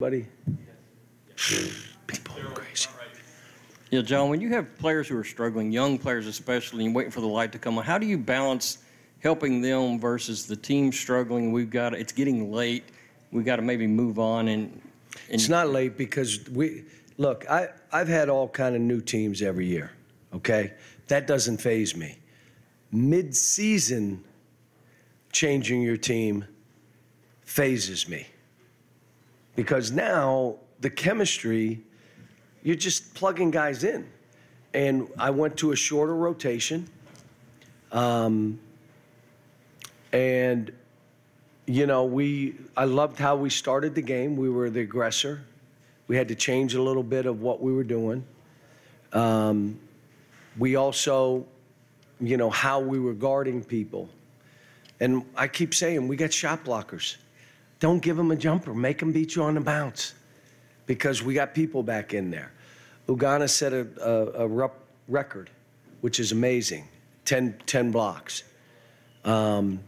buddy? People are crazy. Yeah, John, when you have players who are struggling, young players especially, and waiting for the light to come on, how do you balance helping them versus the team struggling? We've got, it's getting late. We've got to maybe move on and. and It's not late because we, look, I, I've had all kind of new teams every year, okay? That doesn't phase me. Mid-season changing your team phases me. Because now the chemistry, you're just plugging guys in. And I went to a shorter rotation. Um, and you know, we I loved how we started the game. We were the aggressor. We had to change a little bit of what we were doing. Um, we also, you know, how we were guarding people. And I keep saying, we got shot blockers. Don't give them a jumper. Make them beat you on the bounce because we got people back in there. Ugonna set a, a, a record, which is amazing 10, 10 blocks. Um,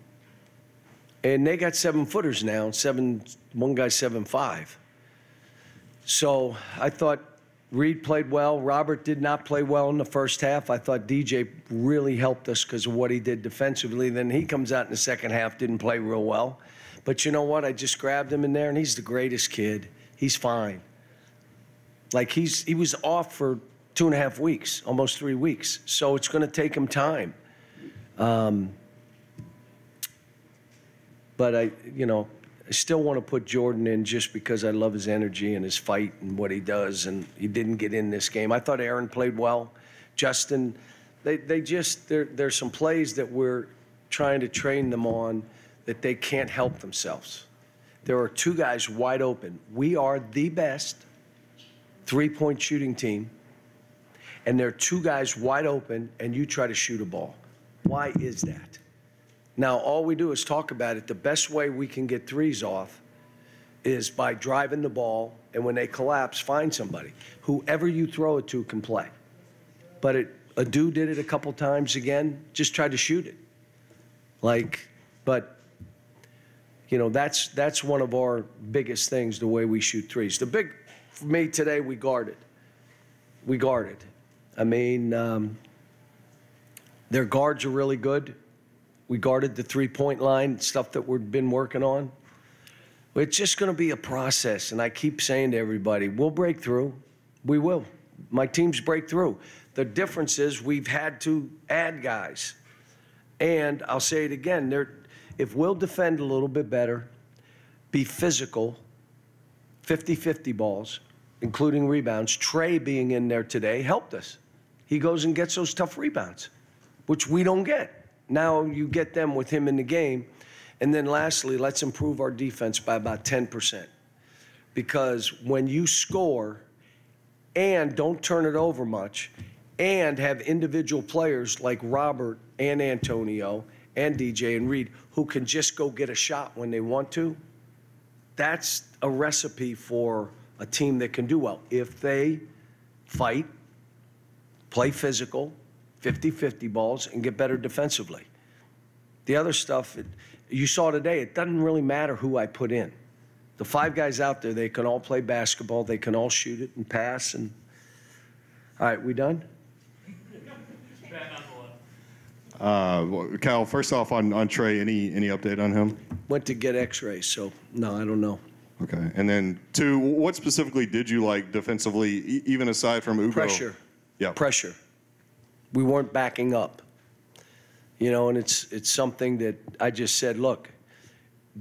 and they got seven footers now. Seven, one guy's seven five. So I thought Reed played well. Robert did not play well in the first half. I thought DJ really helped us because of what he did defensively. Then he comes out in the second half, didn't play real well. But you know what? I just grabbed him in there, and he's the greatest kid. He's fine. Like he's he was off for two and a half weeks, almost three weeks. So it's going to take him time. Um, but I, you know, I still want to put Jordan in just because I love his energy and his fight and what he does. And he didn't get in this game. I thought Aaron played well. Justin, they, they just, there, there's some plays that we're trying to train them on that they can't help themselves. There are two guys wide open. We are the best three point shooting team, and there are two guys wide open, and you try to shoot a ball. Why is that? Now, all we do is talk about it. The best way we can get threes off is by driving the ball, and when they collapse, find somebody. Whoever you throw it to can play. But it, Adou did it a couple times again, just tried to shoot it. Like, but, you know, that's, that's one of our biggest things, the way we shoot threes. The big, for me today, we guarded. We guarded. I mean, um, their guards are really good. We guarded the three point line, stuff that we've been working on. It's just going to be a process. And I keep saying to everybody, we'll break through. We will. My teams break through. The difference is we've had to add guys. And I'll say it again there, if we'll defend a little bit better, be physical, 50 50 balls, including rebounds, Tre being in there today helped us. He goes and gets those tough rebounds, which we don't get. Now you get them with him in the game. And then lastly, let's improve our defense by about 10%. Because when you score and don't turn it over much and have individual players like Robert and Antonio and DJ and Reed who can just go get a shot when they want to, that's a recipe for a team that can do well. If they fight, play physical, 50 50 balls, and get better defensively. The other stuff, it, you saw today, it doesn't really matter who I put in. The five guys out there, they can all play basketball, they can all shoot it and pass. And all right, we done? Uh, Cal, first off on, on Tre, any any update on him? Went to get X-rays, so no, I don't know. Okay, and then two, what specifically did you like defensively, e- even aside from Ugo? Pressure. Yeah. Pressure. We weren't backing up. You know, and it's it's something that I just said, look,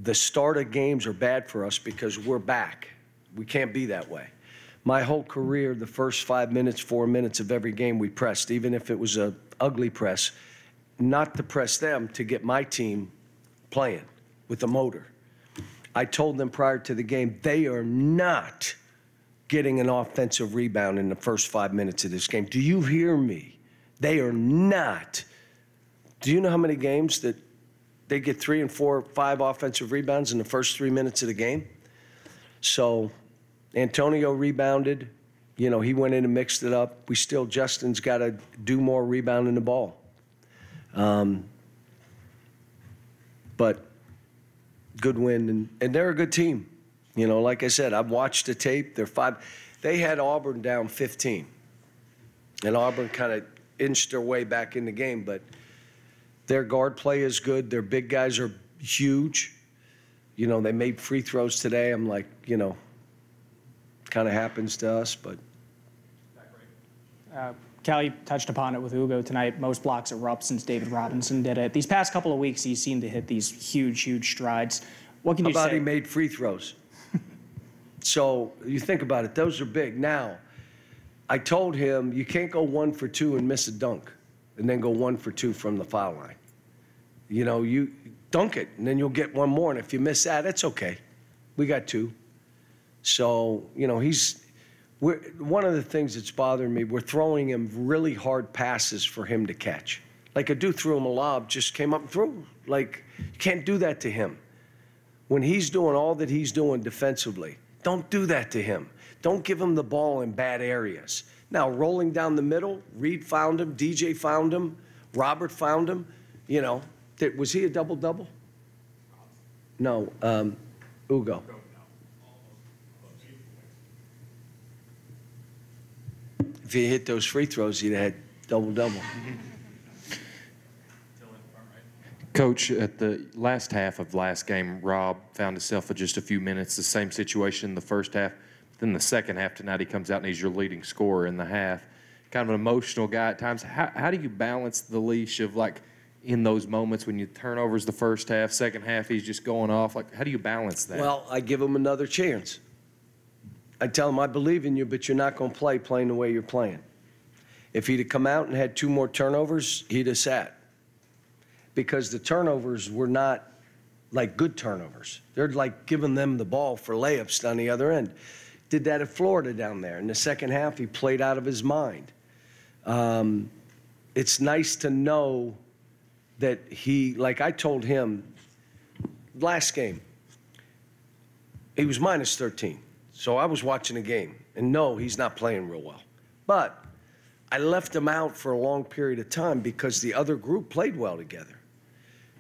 the start of games are bad for us because we're back. We can't be that way. My whole career, the first five minutes, four minutes of every game we pressed, even if it was a ugly press, not to press them, to get my team playing with the motor. I told them prior to the game, they are not getting an offensive rebound in the first five minutes of this game. Do you hear me? They are not. Do you know how many games that they get three and four, five offensive rebounds in the first three minutes of the game? So Antonio rebounded. You know, he went in and mixed it up. We still, Justin's got to do more rebounding the ball. Um, but good win, and, and they're a good team. You know, like I said, I've watched the tape. They're five. They had Auburn down 15, and Auburn kind of inched their way back in the game. But their guard play is good. Their big guys are huge. You know, they made free throws today. I'm like, you know, kind of happens to us, but Uh, Callie touched upon it with Ugo tonight. Most blocks are up since David Robinson did it. These past couple of weeks, he seemed to hit these huge, huge strides. What can you about say? he made free throws? so you think about it; those are big. Now, I told him you can't go one for two and miss a dunk, and then go one for two from the foul line. You know, you dunk it, and then you'll get one more. And if you miss that, it's okay. We got two. So you know, he's. We're, one of the things that's bothering me, we're throwing him really hard passes for him to catch. Like a dude threw him a lob, just came up and threw. Like you can't do that to him when he's doing all that he's doing defensively, don't do that to him. Don't give him the ball in bad areas. Now, rolling down the middle, Reed found him, DJ found him, Robert found him. You know, was he a double double? No, um, Ugo. If he hit those free throws, he'd have had double double. Coach, at the last half of last game, Rob found himself for just a few minutes, the same situation in the first half. Then the second half tonight, he comes out and he's your leading scorer in the half. Kind of an emotional guy at times. How, how do you balance the leash of like in those moments when you turnovers the first half, second half, he's just going off? Like, how do you balance that? Well, I give him another chance. I tell him, I believe in you, but you're not going to play playing the way you're playing. If he'd have come out and had two more turnovers, he'd have sat. Because the turnovers were not like good turnovers. They're like giving them the ball for layups on the other end. Did that at Florida down there. In the second half, he played out of his mind. Um, it's nice to know that he, like I told him last game, he was minus 13. So I was watching the game, and no, he's not playing real well. But I left him out for a long period of time because the other group played well together.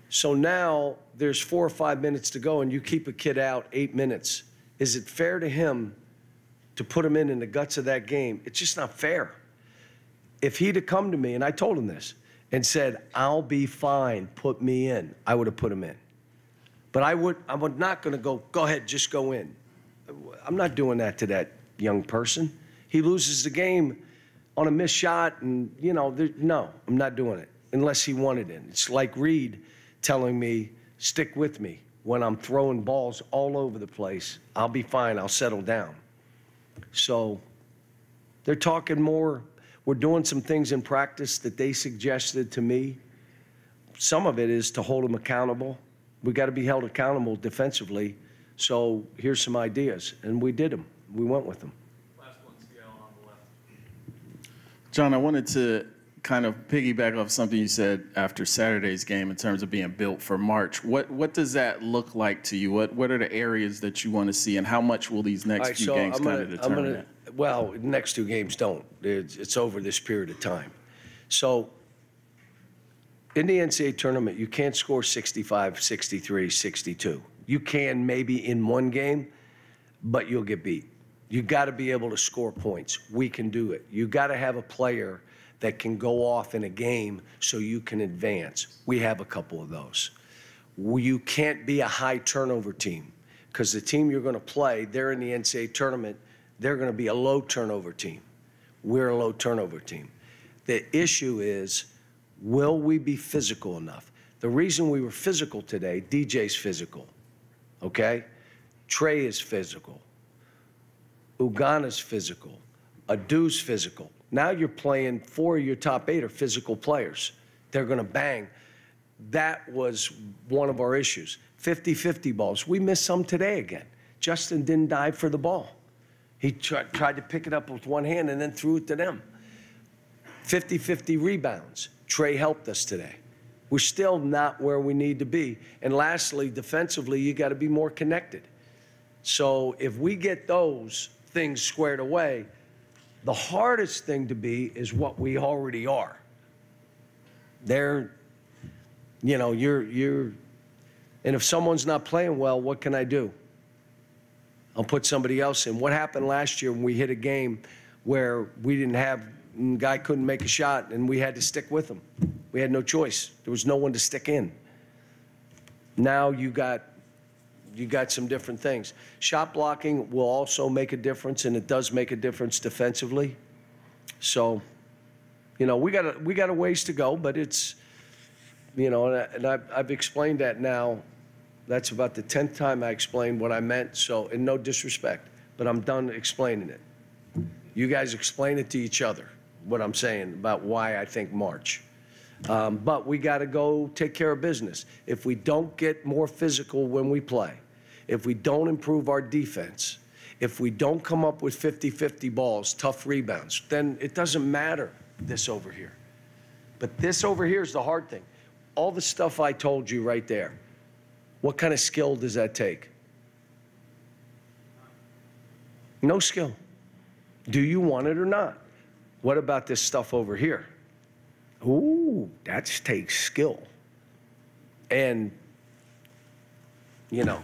So now there's four or five minutes to go, and you keep a kid out eight minutes. Is it fair to him to put him in in the guts of that game? It's just not fair. If he'd have come to me, and I told him this, and said, I'll be fine, put me in, I would have put him in. But I would, I would not going to go, go ahead, just go in. I'm not doing that to that young person. He loses the game on a missed shot, and, you know, there, no, I'm not doing it unless he wanted it. It's like Reed telling me, stick with me when I'm throwing balls all over the place. I'll be fine, I'll settle down. So they're talking more. We're doing some things in practice that they suggested to me. Some of it is to hold them accountable. We got to be held accountable defensively. So here's some ideas, and we did them. We went with them. John, I wanted to kind of piggyback off something you said after Saturday's game in terms of being built for March. What what does that look like to you? What what are the areas that you want to see, and how much will these next All right, few so games I'm kind gonna, of determine gonna, that? well, next two games don't. It's, it's over this period of time. So in the NCAA tournament, you can't score 65, 63, 62. You can maybe in one game, but you'll get beat. You got to be able to score points. We can do it. You got to have a player that can go off in a game so you can advance. We have a couple of those. You can't be a high turnover team because the team you're going to play, they're in the NCAA tournament, they're going to be a low turnover team. We're a low turnover team. The issue is, will we be physical enough? The reason we were physical today, DJ's physical, okay? Tre is physical. Ugonna's physical. Adou's physical. Now you're playing four of your top eight are physical players. They're going to bang. That was one of our issues. 50 50 balls. We missed some today again. Justin didn't dive for the ball. He tr- tried to pick it up with one hand and then threw it to them. 50 50 rebounds. Tre helped us today. We're still not where we need to be. And lastly, defensively, you got to be more connected. So if we get those things squared away, the hardest thing to be is what we already are. They're, you know, you're, you're, and if someone's not playing well, what can I do? I'll put somebody else in. What happened last year when we hit a game where we didn't have, guy couldn't make a shot and we had to stick with him? We had no choice. There was no one to stick in. Now you got you got some different things. Shot blocking will also make a difference, and it does make a difference defensively. So, you know, we got a, we got a ways to go, but it's, you know, and, I, and I've, I've explained that now. That's about the tenth time I explained what I meant. So, in no disrespect, but I'm done explaining it. You guys explain it to each other. What I'm saying about why I think March. Um, but we got to go take care of business. If we don't get more physical when we play, if we don't improve our defense, if we don't come up with 50 50 balls, tough rebounds, then it doesn't matter this over here. But this over here is the hard thing. All the stuff I told you right there, what kind of skill does that take? No skill. Do you want it or not? What about this stuff over here? Ooh, that takes skill. And, you know,